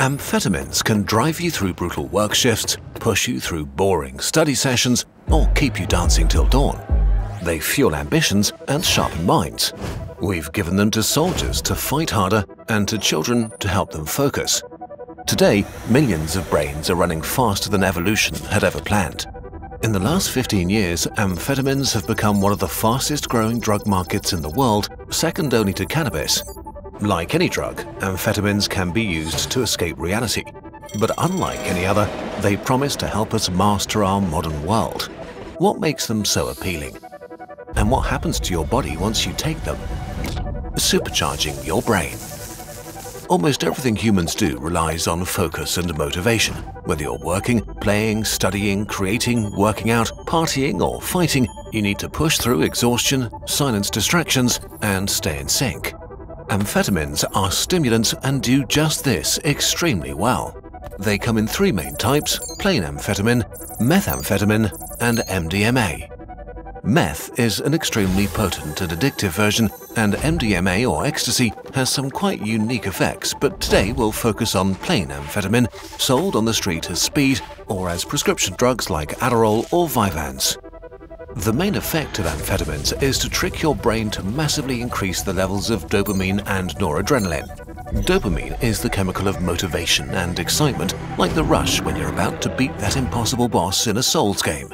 Amphetamines can drive you through brutal work shifts, push you through boring study sessions, or keep you dancing till dawn. They fuel ambitions and sharpen minds. We've given them to soldiers to fight harder and to children to help them focus. Today, millions of brains are running faster than evolution had ever planned. In the last 15 years, amphetamines have become one of the fastest growing drug markets in the world, second only to cannabis, like any drug, amphetamines can be used to escape reality. But unlike any other, they promise to help us master our modern world. What makes them so appealing? And what happens to your body once you take them? Supercharging your brain. Almost everything humans do relies on focus and motivation. Whether you're working, playing, studying, creating, working out, partying, or fighting, you need to push through exhaustion, silence distractions, and stay in sync. Amphetamines are stimulants and do just this extremely well. They come in three main types, plain amphetamine, methamphetamine, and MDMA. Meth is an extremely potent and addictive version, and MDMA or ecstasy has some quite unique effects, but today we'll focus on plain amphetamine, sold on the street as speed or as prescription drugs like Adderall or Vyvanse. The main effect of amphetamines is to trick your brain to massively increase the levels of dopamine and noradrenaline. Dopamine is the chemical of motivation and excitement, like the rush when you're about to beat that impossible boss in a Souls game.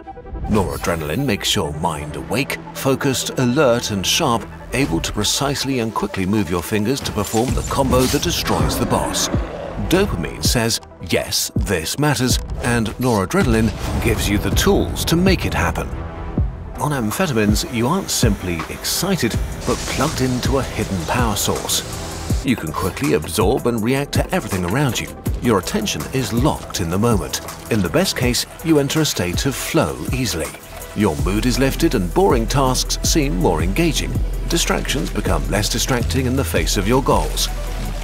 Noradrenaline makes your mind awake, focused, alert and sharp, able to precisely and quickly move your fingers to perform the combo that destroys the boss. Dopamine says, yes, this matters, and noradrenaline gives you the tools to make it happen. On amphetamines, you aren't simply excited, but plugged into a hidden power source. You can quickly absorb and react to everything around you. Your attention is locked in the moment. In the best case, you enter a state of flow easily. Your mood is lifted and boring tasks seem more engaging. Distractions become less distracting in the face of your goals.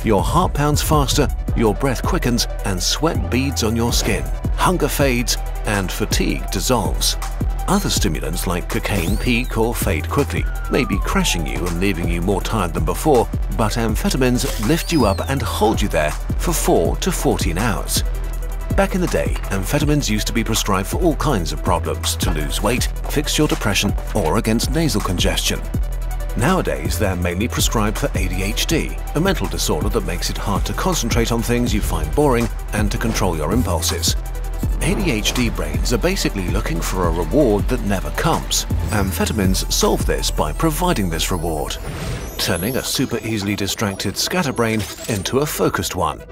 Your heart pounds faster, your breath quickens, and sweat beads on your skin. Hunger fades, and fatigue dissolves. Other stimulants like cocaine peak or fade quickly, maybe crashing you and leaving you more tired than before, but amphetamines lift you up and hold you there for 4 to 14 hours. Back in the day, amphetamines used to be prescribed for all kinds of problems, to lose weight, fix your depression, or against nasal congestion. Nowadays, they're mainly prescribed for ADHD, a mental disorder that makes it hard to concentrate on things you find boring and to control your impulses. ADHD brains are basically looking for a reward that never comes. Amphetamines solve this by providing this reward, turning a super easily distracted scatterbrain into a focused one.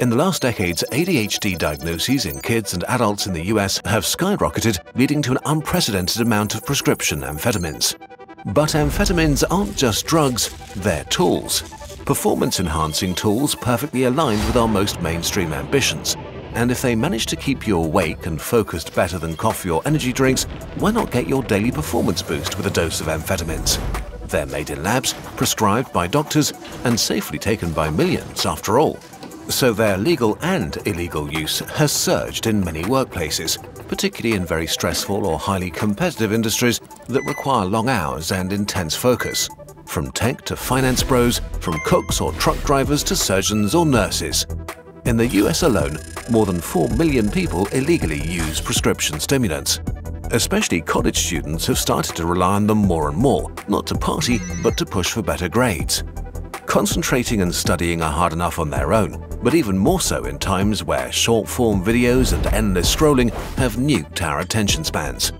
In the last decades, ADHD diagnoses in kids and adults in the US have skyrocketed, leading to an unprecedented amount of prescription amphetamines. But amphetamines aren't just drugs, they're tools. Performance-enhancing tools perfectly aligned with our most mainstream ambitions, and if they manage to keep you awake and focused better than coffee or energy drinks, why not get your daily performance boost with a dose of amphetamines? They're made in labs, prescribed by doctors, and safely taken by millions after all. So their legal and illegal use has surged in many workplaces, particularly in very stressful or highly competitive industries that require long hours and intense focus. From tech to finance bros, from cooks or truck drivers to surgeons or nurses. In the US alone, more than 4 million people illegally use prescription stimulants. Especially college students have started to rely on them more and more, not to party, but to push for better grades. Concentrating and studying are hard enough on their own, but even more so in times where short-form videos and endless scrolling have nuked our attention spans.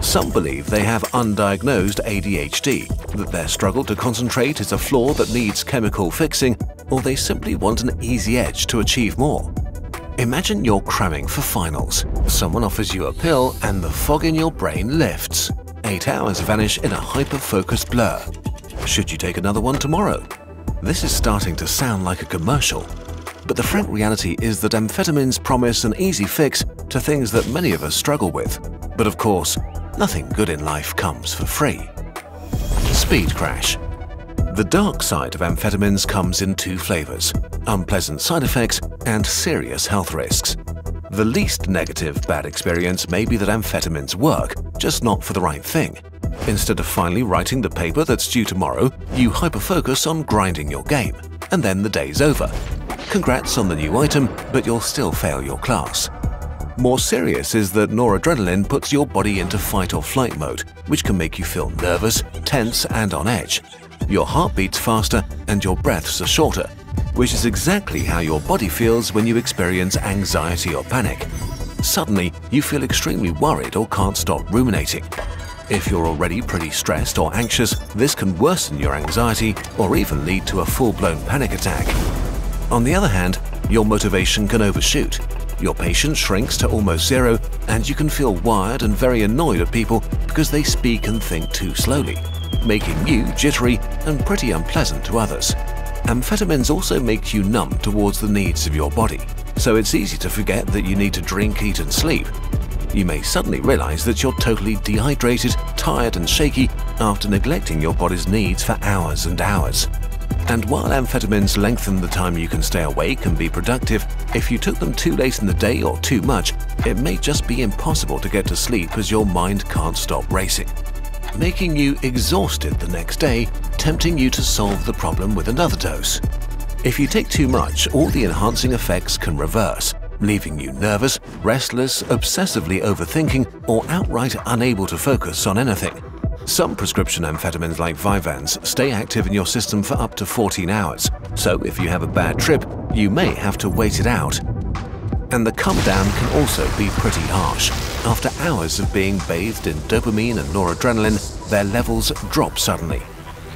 Some believe they have undiagnosed ADHD, that their struggle to concentrate is a flaw that needs chemical fixing, or they simply want an easy edge to achieve more. Imagine you're cramming for finals. Someone offers you a pill and the fog in your brain lifts. Eight hours vanish in a hyper-focused blur. Should you take another one tomorrow? This is starting to sound like a commercial. But the frank reality is that amphetamines promise an easy fix to things that many of us struggle with. But of course, nothing good in life comes for free. Speed Crash the dark side of amphetamines comes in two flavors, unpleasant side effects and serious health risks. The least negative bad experience may be that amphetamines work, just not for the right thing. Instead of finally writing the paper that's due tomorrow, you hyperfocus on grinding your game, and then the day's over. congrats on the new item, but you'll still fail your class. More serious is that noradrenaline puts your body into fight or flight mode, which can make you feel nervous, tense, and on edge. Your heart beats faster and your breaths are shorter, which is exactly how your body feels when you experience anxiety or panic. Suddenly, you feel extremely worried or can't stop ruminating. If you're already pretty stressed or anxious, this can worsen your anxiety or even lead to a full-blown panic attack. On the other hand, your motivation can overshoot. Your patience shrinks to almost zero, and you can feel wired and very annoyed at people because they speak and think too slowly, making you jittery and pretty unpleasant to others. Amphetamines also make you numb towards the needs of your body, so it's easy to forget that you need to drink, eat and sleep. You may suddenly realize that you're totally dehydrated, tired and shaky after neglecting your body's needs for hours and hours. And while amphetamines lengthen the time you can stay awake and be productive, if you took them too late in the day or too much, it may just be impossible to get to sleep as your mind can't stop racing making you exhausted the next day, tempting you to solve the problem with another dose. If you take too much, all the enhancing effects can reverse, leaving you nervous, restless, obsessively overthinking, or outright unable to focus on anything. Some prescription amphetamines like Vyvanse stay active in your system for up to 14 hours, so if you have a bad trip, you may have to wait it out. And the come down can also be pretty harsh. After hours of being bathed in dopamine and noradrenaline, their levels drop suddenly.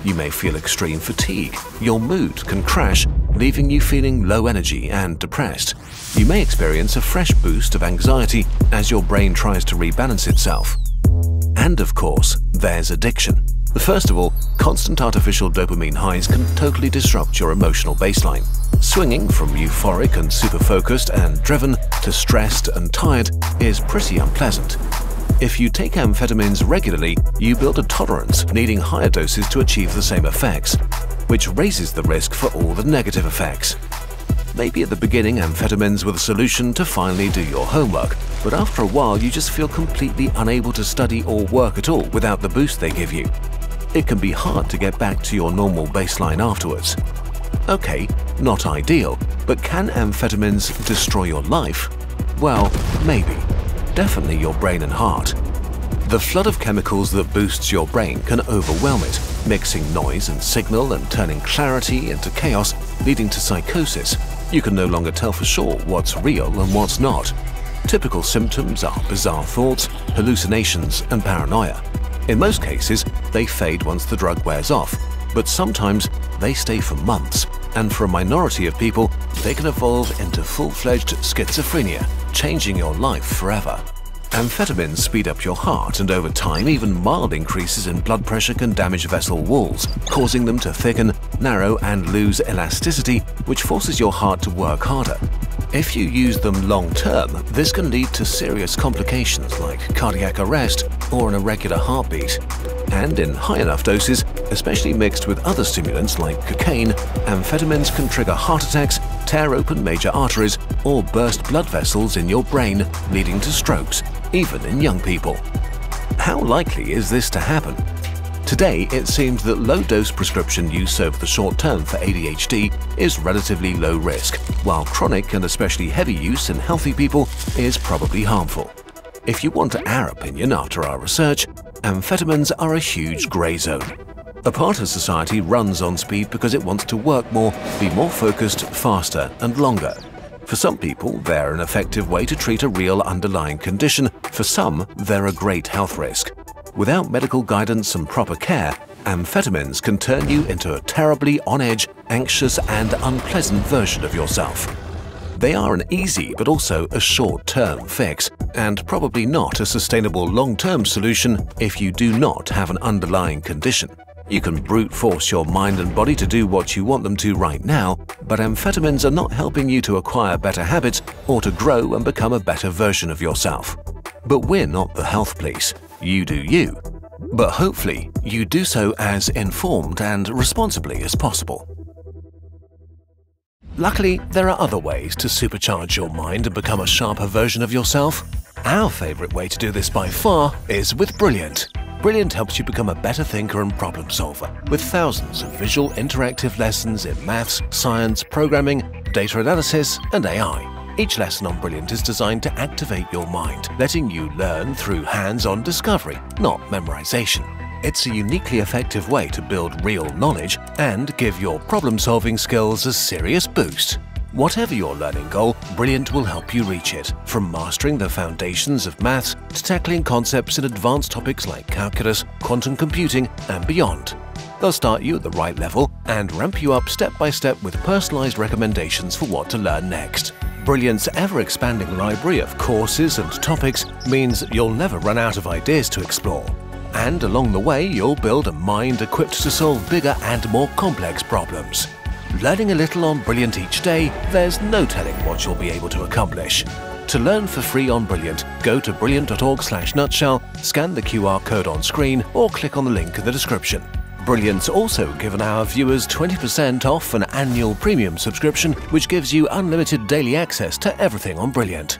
You may feel extreme fatigue, your mood can crash, leaving you feeling low energy and depressed. You may experience a fresh boost of anxiety as your brain tries to rebalance itself. And of course, there's addiction. First of all, constant artificial dopamine highs can totally disrupt your emotional baseline. Swinging from euphoric and super focused and driven to stressed and tired is pretty unpleasant. If you take amphetamines regularly, you build a tolerance, needing higher doses to achieve the same effects, which raises the risk for all the negative effects. Maybe at the beginning amphetamines were the solution to finally do your homework, but after a while you just feel completely unable to study or work at all without the boost they give you. It can be hard to get back to your normal baseline afterwards. Okay, not ideal, but can amphetamines destroy your life? Well, maybe. Definitely your brain and heart. The flood of chemicals that boosts your brain can overwhelm it, mixing noise and signal and turning clarity into chaos, leading to psychosis. You can no longer tell for sure what's real and what's not. Typical symptoms are bizarre thoughts, hallucinations, and paranoia. In most cases, they fade once the drug wears off, but sometimes they stay for months, and for a minority of people, they can evolve into full-fledged schizophrenia, changing your life forever. Amphetamines speed up your heart and over time even mild increases in blood pressure can damage vessel walls, causing them to thicken, narrow and lose elasticity, which forces your heart to work harder. If you use them long term, this can lead to serious complications like cardiac arrest or an irregular heartbeat. And in high enough doses, especially mixed with other stimulants like cocaine, amphetamines can trigger heart attacks, tear open major arteries, or burst blood vessels in your brain, leading to strokes, even in young people. How likely is this to happen? Today, it seems that low-dose prescription use over the short term for ADHD is relatively low risk, while chronic and especially heavy use in healthy people is probably harmful. If you want our opinion after our research, amphetamines are a huge grey zone. A part of society runs on speed because it wants to work more, be more focused, faster and longer. For some people, they're an effective way to treat a real underlying condition. For some, they're a great health risk. Without medical guidance and proper care, amphetamines can turn you into a terribly on-edge, anxious and unpleasant version of yourself. They are an easy but also a short-term fix, and probably not a sustainable long-term solution if you do not have an underlying condition. You can brute force your mind and body to do what you want them to right now, but amphetamines are not helping you to acquire better habits or to grow and become a better version of yourself. But we're not the health police. You do you. But hopefully, you do so as informed and responsibly as possible. Luckily, there are other ways to supercharge your mind and become a sharper version of yourself. Our favourite way to do this by far is with Brilliant. Brilliant helps you become a better thinker and problem solver with thousands of visual interactive lessons in maths, science, programming, data analysis, and AI. Each lesson on Brilliant is designed to activate your mind, letting you learn through hands-on discovery, not memorization. It's a uniquely effective way to build real knowledge and give your problem-solving skills a serious boost. Whatever your learning goal, Brilliant will help you reach it, from mastering the foundations of maths to tackling concepts in advanced topics like calculus, quantum computing, and beyond. They'll start you at the right level and ramp you up step by step with personalized recommendations for what to learn next. Brilliant's ever-expanding library of courses and topics means you'll never run out of ideas to explore. And along the way, you'll build a mind equipped to solve bigger and more complex problems. Learning a little on Brilliant each day, there's no telling what you'll be able to accomplish. To learn for free on Brilliant, go to brilliant.org/nutshell, scan the QR code on screen, or click on the link in the description. Brilliant's also given our viewers 20% off an annual premium subscription, which gives you unlimited daily access to everything on Brilliant.